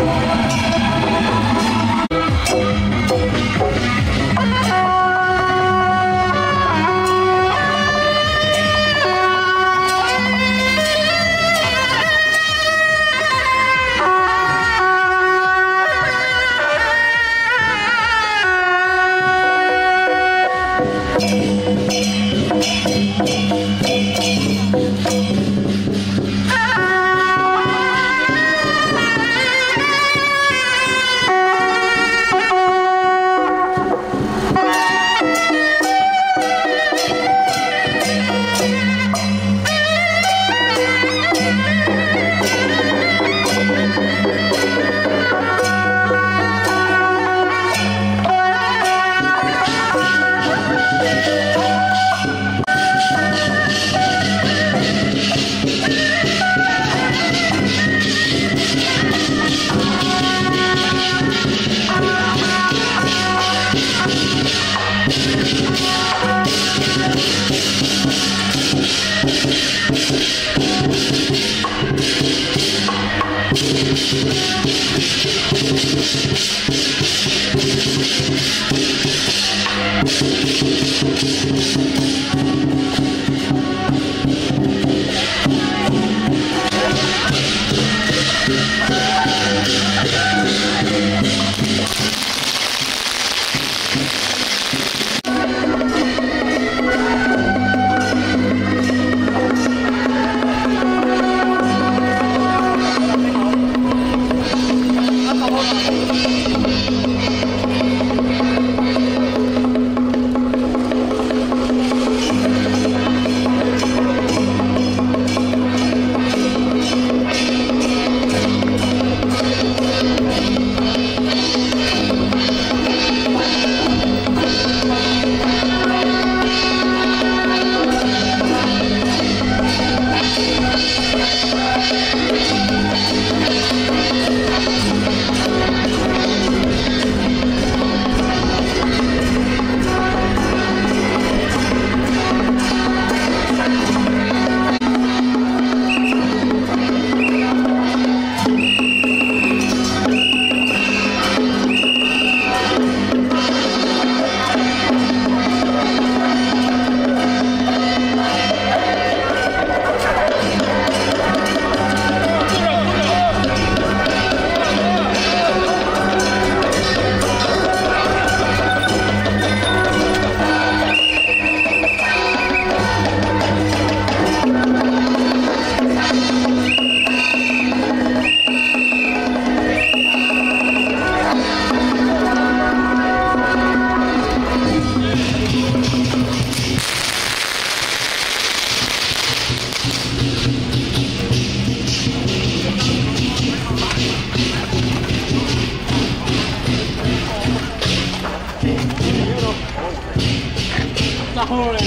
agora. Good.